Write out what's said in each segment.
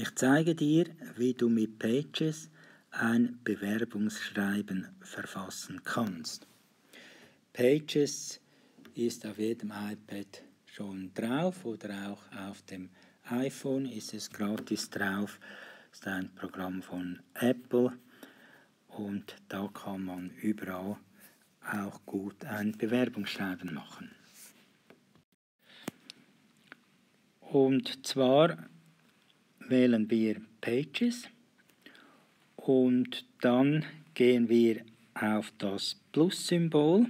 Ich zeige dir, wie du mit Pages ein Bewerbungsschreiben verfassen kannst. Pages ist auf jedem iPad schon drauf oder auch auf dem iPhone ist es gratis drauf. Das ist ein Programm von Apple und da kann man überall auch gut ein Bewerbungsschreiben machen. Und zwar wählen wir Pages und dann gehen wir auf das Plus-Symbol.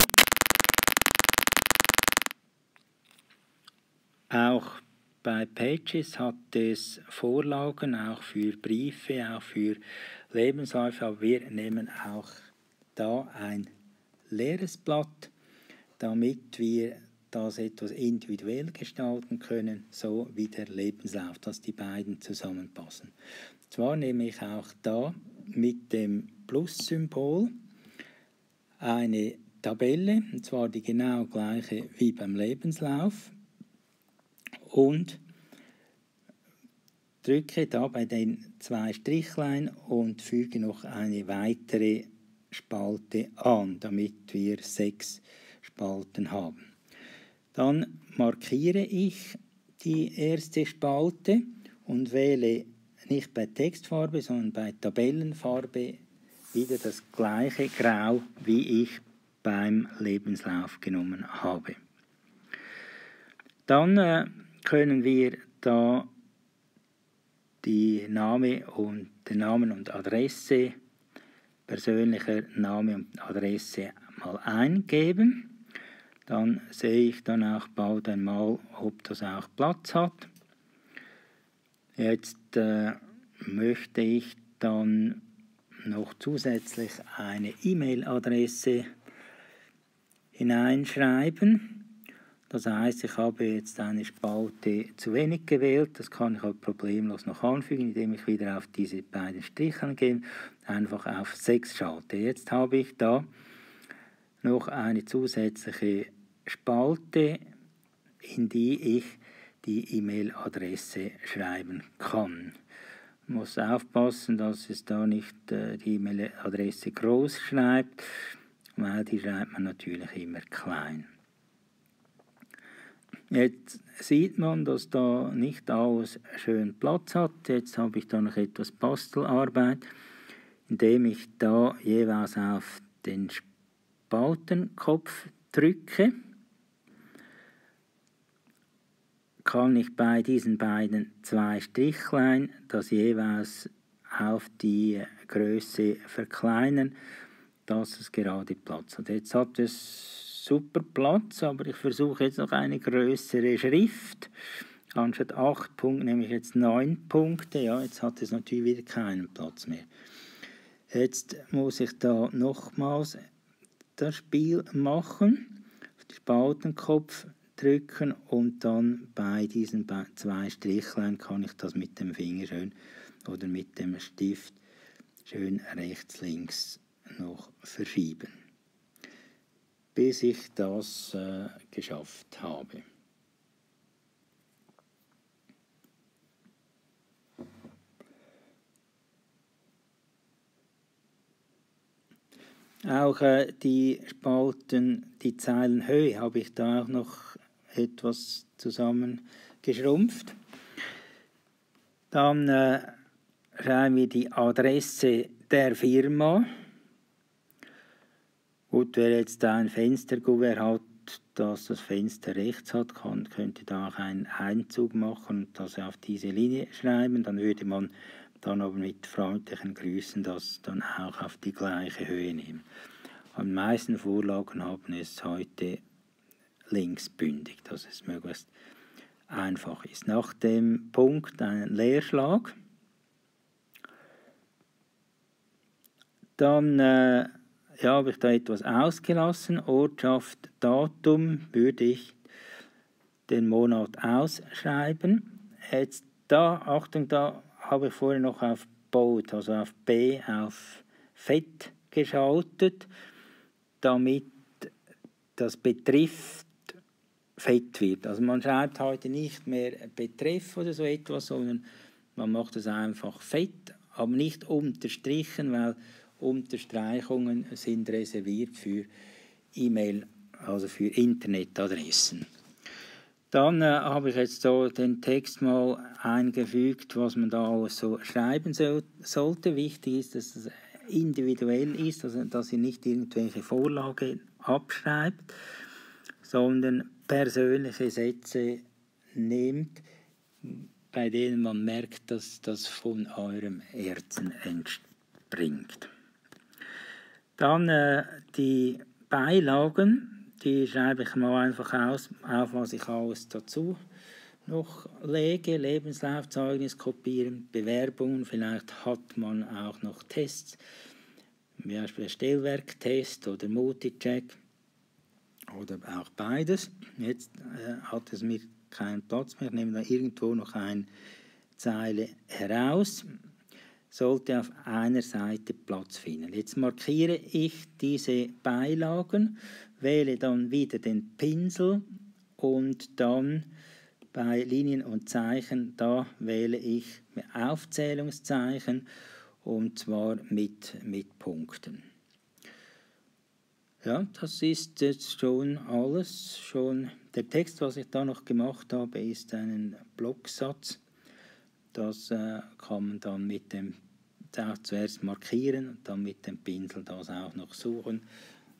Auch bei Pages hat es Vorlagen, auch für Briefe, auch für Lebensläufe, aber wir nehmen auch da ein leeres Blatt, damit wir das etwas individuell gestalten können, so wie der Lebenslauf, dass die beiden zusammenpassen. Zwar nehme ich auch da mit dem Plus-Symbol eine Tabelle, und zwar die genau gleiche wie beim Lebenslauf, und drücke da bei den zwei Strichlein und füge noch eine weitere Spalte an, damit wir sechs Spalten haben. Dann markiere ich die erste Spalte und wähle nicht bei Textfarbe, sondern bei Tabellenfarbe wieder das gleiche Grau, wie ich beim Lebenslauf genommen habe. Dann äh, können wir da die Name und den Namen und Adresse, persönlicher Name und Adresse mal eingeben. Dann sehe ich dann auch bald einmal, ob das auch Platz hat. Jetzt äh, möchte ich dann noch zusätzlich eine E-Mail-Adresse hineinschreiben. Das heißt, ich habe jetzt eine Spalte zu wenig gewählt. Das kann ich halt problemlos noch anfügen, indem ich wieder auf diese beiden Striche gehe, einfach auf 6 schalte. Jetzt habe ich da noch eine zusätzliche Spalte, in die ich die E-Mail-Adresse schreiben kann. Ich muss aufpassen, dass es da nicht äh, die E-Mail-Adresse groß schreibt, weil die schreibt man natürlich immer klein. Jetzt sieht man, dass da nicht alles schön Platz hat. Jetzt habe ich da noch etwas Bastelarbeit, indem ich da jeweils auf den Spaltenkopf drücke kann ich bei diesen beiden zwei Strichlein das jeweils auf die Größe verkleinern, dass es gerade Platz hat. Jetzt hat es super Platz, aber ich versuche jetzt noch eine größere Schrift. Anstatt 8 Punkte nehme ich jetzt 9 Punkte. Ja, jetzt hat es natürlich wieder keinen Platz mehr. Jetzt muss ich da nochmals das Spiel machen. Auf den Spaltenkopf drücken und dann bei diesen zwei Strichlein kann ich das mit dem Finger schön oder mit dem Stift schön rechts, links noch verschieben, bis ich das äh, geschafft habe. Auch äh, die Spalten, die Zeilenhöhe habe ich da auch noch etwas zusammengeschrumpft. Dann äh, schreiben wir die Adresse der Firma. Gut, wer jetzt ein Fensterkuvert hat, das das Fenster rechts hat, kann, könnte da auch einen Einzug machen und das auf diese Linie schreiben. Dann würde man dann aber mit freundlichen Grüßen das dann auch auf die gleiche Höhe nehmen. Am meisten Vorlagen haben es heute linksbündig, dass es möglichst einfach ist. Nach dem Punkt ein Leerschlag. Dann äh, ja, habe ich da etwas ausgelassen. Ortschaft, Datum würde ich den Monat ausschreiben. Jetzt da, Achtung, da habe ich vorher noch auf Bold, also auf B, auf Fett geschaltet, damit das betrifft fett wird. Also man schreibt heute nicht mehr Betreff oder so etwas, sondern Man macht es einfach fett, aber nicht unterstrichen, weil Unterstreichungen sind reserviert für E-Mail, also für Internetadressen. Dann äh, habe ich jetzt so den Text mal eingefügt, was man da alles so schreiben so, sollte. Wichtig ist, dass es individuell ist, also dass ihr nicht irgendwelche Vorlage abschreibt, sondern persönliche Sätze nehmt, bei denen man merkt, dass das von eurem Herzen entspringt. Dann äh, die Beilagen, die schreibe ich mal einfach aus, auf, was ich alles dazu noch lege. Lebenslaufzeugnis kopieren, Bewerbungen, vielleicht hat man auch noch Tests, zum Beispiel Stellwerktest oder Multicheck oder auch beides. Jetzt äh, hat es mir keinen Platz mehr. Ich nehme da irgendwo noch eine Zeile heraus. Sollte auf einer Seite Platz finden. Jetzt markiere ich diese Beilagen, wähle dann wieder den Pinsel und dann bei Linien und Zeichen, da wähle ich Aufzählungszeichen und zwar mit, mit Punkten. Ja, das ist jetzt schon alles. Schon der Text, was ich da noch gemacht habe, ist ein Blocksatz. Das äh, kann man dann mit dem zuerst markieren und dann mit dem Pinsel das auch noch suchen,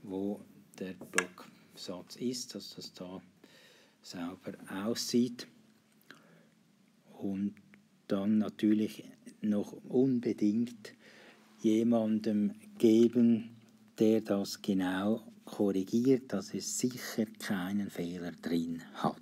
wo der Blocksatz ist, dass das da sauber aussieht. Und dann natürlich noch unbedingt jemandem geben, der das genau korrigiert, dass es sicher keinen Fehler drin hat.